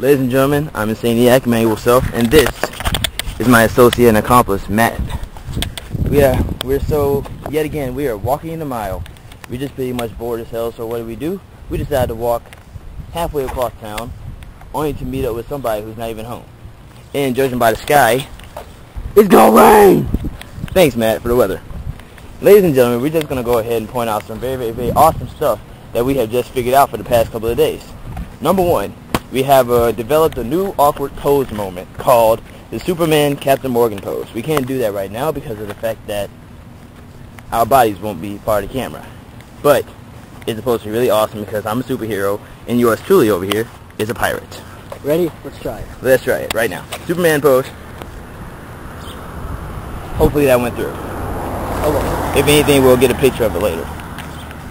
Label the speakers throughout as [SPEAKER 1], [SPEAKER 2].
[SPEAKER 1] Ladies and gentlemen, I'm Insaniac Manuel Self, and this is my associate and accomplice, Matt. We are, we're so, yet again, we are walking the mile. We just pretty much bored as hell, so what do we do? We decided to walk halfway across town, only to meet up with somebody who's not even home. And judging by the sky, it's gonna rain! Thanks, Matt, for the weather. Ladies and gentlemen, we're just gonna go ahead and point out some very, very, very awesome stuff that we have just figured out for the past couple of days. Number one, we have uh, developed a new awkward pose moment called the Superman Captain Morgan pose. We can't do that right now because of the fact that our bodies won't be part of the camera. But it's supposed to be really awesome because I'm a superhero and yours truly over here is a pirate.
[SPEAKER 2] Ready? Let's try it.
[SPEAKER 1] Let's try it right now. Superman pose. Hopefully that went through.
[SPEAKER 2] Well.
[SPEAKER 1] If anything, we'll get a picture of it later.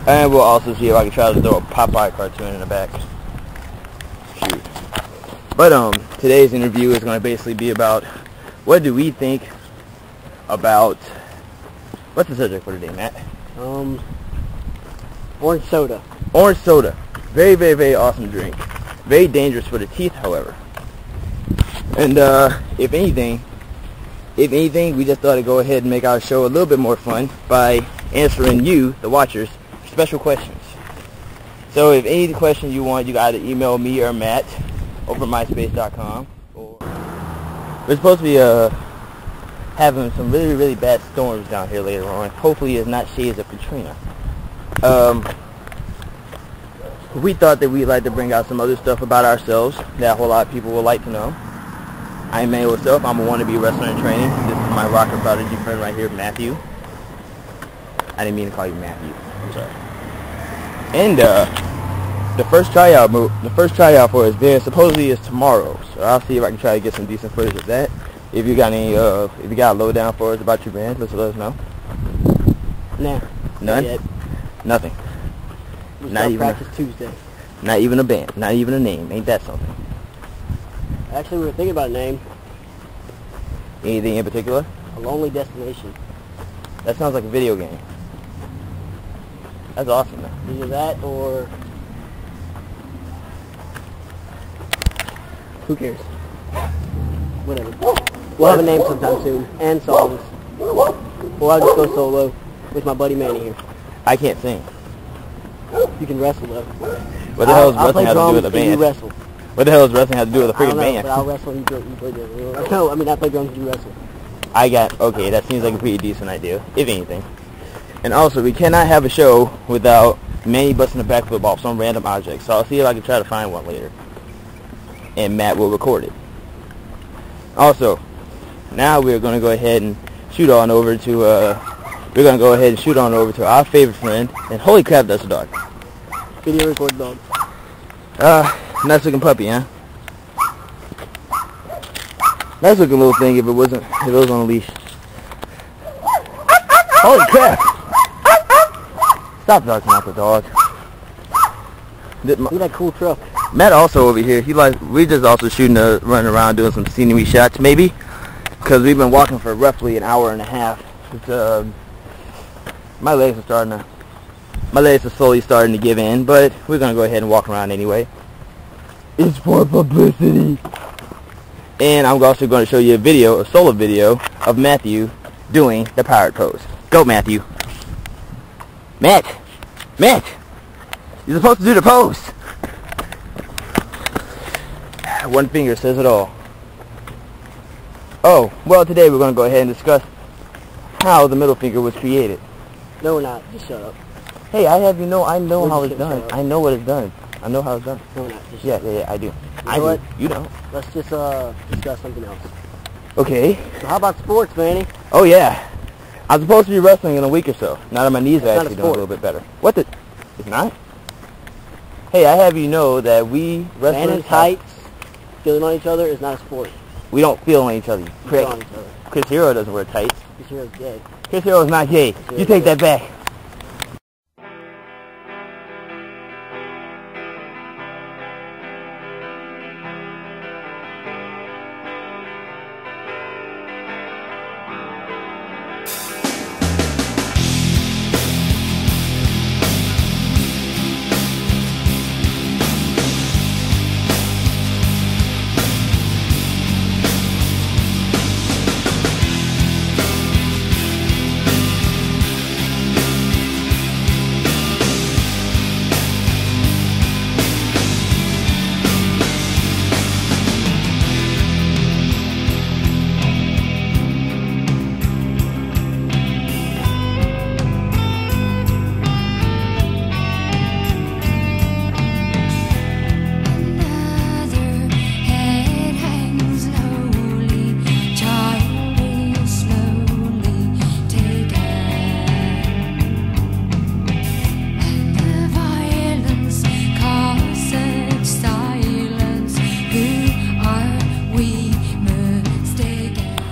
[SPEAKER 1] And we'll also see if I can try to throw a Popeye cartoon in the back. Shoot. But um, today's interview is going to basically be about what do we think about what's the subject for today, Matt?
[SPEAKER 2] Um, orange soda.
[SPEAKER 1] Orange soda. Very, very, very awesome drink. Very dangerous for the teeth, however. And uh, if anything, if anything, we just thought to go ahead and make our show a little bit more fun by answering you, the watchers, special questions. So if any questions you want, you got to email me or Matt over myspace.com. Or we're supposed to be uh, having some really, really bad storms down here later on. Hopefully it's not shades of Katrina. Um, we thought that we'd like to bring out some other stuff about ourselves that a whole lot of people would like to know. I'm Manuel Self. I'm a wannabe wrestler in training. This is my rocker prodigy friend right here, Matthew. I didn't mean to call you Matthew. I'm sorry. And uh, the first tryout move, the first tryout for us there supposedly is tomorrow. So I'll see if I can try to get some decent footage of that. If you got any, uh, if you got a lowdown for us about your band, let's let us know.
[SPEAKER 2] Nah.
[SPEAKER 1] None.
[SPEAKER 2] Not.
[SPEAKER 1] Nothing.
[SPEAKER 2] We
[SPEAKER 1] Not even a-
[SPEAKER 2] practice Tuesday.
[SPEAKER 1] Not even a band. Not even a name. Ain't that something?
[SPEAKER 2] Actually, we were thinking about a name.
[SPEAKER 1] Anything in particular?
[SPEAKER 2] A lonely destination.
[SPEAKER 1] That sounds like a video game. That's awesome.
[SPEAKER 2] Either that or who cares? Whatever. We'll have a name sometime soon and songs. Or I'll just go solo with my buddy Manny here.
[SPEAKER 1] I can't sing.
[SPEAKER 2] You can wrestle though.
[SPEAKER 1] What the hell does
[SPEAKER 2] I'll, I'll play
[SPEAKER 1] wrestling have to do with a
[SPEAKER 2] drums and you
[SPEAKER 1] band?
[SPEAKER 2] wrestle.
[SPEAKER 1] What the hell does wrestling have to do with a freaking band?
[SPEAKER 2] but I'll wrestle and you, you play drums. No, I mean I play drums and you wrestle.
[SPEAKER 1] I got okay. That seems like a pretty decent idea, if anything. And also, we cannot have a show without Manny busting a backflip off some random object. So I'll see if I can try to find one later, and Matt will record it. Also, now we're going to go ahead and shoot on over to. Uh, we're going to go ahead and shoot on over to our favorite friend, and holy crap, that's a dog.
[SPEAKER 2] Video record dog.
[SPEAKER 1] Uh, nice looking puppy, huh? Nice looking little thing if it wasn't, if it was on a leash. Holy crap! Stop barking at the dog.
[SPEAKER 2] Look at that cool truck.
[SPEAKER 1] Matt also over here, he like, we just also shooting, uh, running around doing some scenery shots maybe. Because we've been walking for roughly an hour and a half. Um, my legs are starting to, my legs are slowly starting to give in, but we're going to go ahead and walk around anyway. It's for publicity. And I'm also going to show you a video, a solo video, of Matthew doing the pirate pose. Go, Matthew. Matt! Matt! You're supposed to do the pose! One finger says it all. Oh, well today we're going to go ahead and discuss how the middle finger was created.
[SPEAKER 2] No, we're not. Just shut up.
[SPEAKER 1] Hey, I have you know, I know
[SPEAKER 2] We're
[SPEAKER 1] how it's done. I know what it's done. I know how it's done.
[SPEAKER 2] No, we're not. Just
[SPEAKER 1] Yeah, yeah, yeah, I do. I
[SPEAKER 2] know
[SPEAKER 1] do.
[SPEAKER 2] what?
[SPEAKER 1] You know.
[SPEAKER 2] Let's just uh discuss something else.
[SPEAKER 1] Okay.
[SPEAKER 2] So how about sports, Manny?
[SPEAKER 1] Oh yeah. I'm supposed to be wrestling in a week or so. Now that my knees are
[SPEAKER 2] That's not a
[SPEAKER 1] actually doing a little bit better. What the? It's not? Hey, I have you know that we
[SPEAKER 2] Man in tights, feeling on each other is not a sport.
[SPEAKER 1] we don't feel on each other.
[SPEAKER 2] You
[SPEAKER 1] Chris,
[SPEAKER 2] on each other.
[SPEAKER 1] Chris Hero doesn't wear tights.
[SPEAKER 2] This here is gay.
[SPEAKER 1] Chris Hero is not gay. You take that back.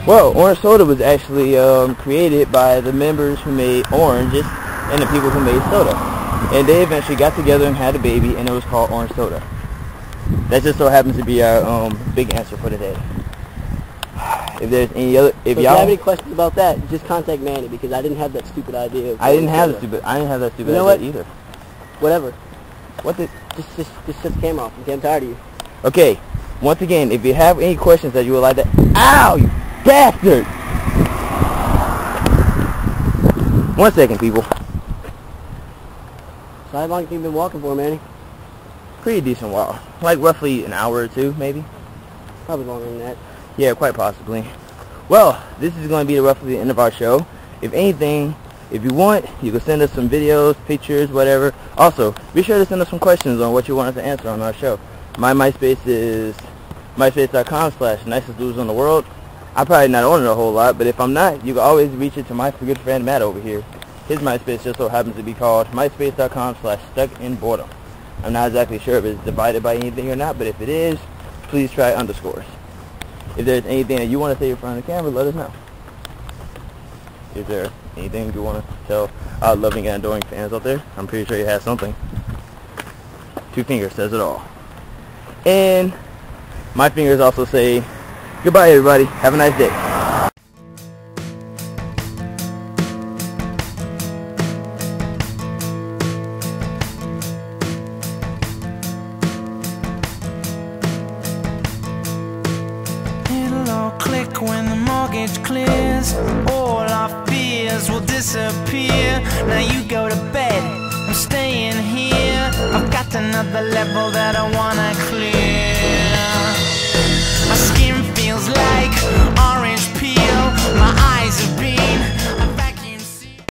[SPEAKER 1] Well, orange soda was actually um, created by the members who made oranges and the people who made soda. And they eventually got together and had a baby, and it was called orange soda. That just so happens to be our um, big answer for today. If there's any other, if
[SPEAKER 2] So if
[SPEAKER 1] y'all,
[SPEAKER 2] have any questions about that, just contact Manny because I didn't have that stupid idea. Of
[SPEAKER 1] I didn't have the stupid, I didn't have that stupid
[SPEAKER 2] You know
[SPEAKER 1] idea either.
[SPEAKER 2] Whatever.
[SPEAKER 1] What the?
[SPEAKER 2] Just, just, just shut the camera off. I'm getting tired of you.
[SPEAKER 1] Okay, once again, if you have any questions that you would like to, ow, bastard! One second, people.
[SPEAKER 2] So how long have you been walking for, Manny?
[SPEAKER 1] Pretty decent while, like roughly an hour or two, maybe.
[SPEAKER 2] Probably longer than that.
[SPEAKER 1] Yeah, quite possibly. Well, this is going to be roughly the end of our show. If anything, if you want, you can send us some videos, pictures, whatever. Also, be sure to send us some questions on what you want us to answer on our show. My MySpace is myspace.com slash nicest dudes in the world. I'm probably not on it a whole lot, but if I'm not, you can always reach it to my good friend Matt over here. His MySpace just so happens to be called myspace.com slash stuck in boredom. I'm not exactly sure if it's divided by anything or not, but if it is, please try underscores. If there's anything that you want to say in front of the camera, let us know. Is there anything you want to tell our loving and adoring fans out there? I'm pretty sure you have something. Two fingers says it all. And my fingers also say goodbye, everybody. Have a nice day.
[SPEAKER 3] Click when the mortgage clears. All our fears will disappear. Now you go to bed. I'm staying here. I've got another level that I wanna clear.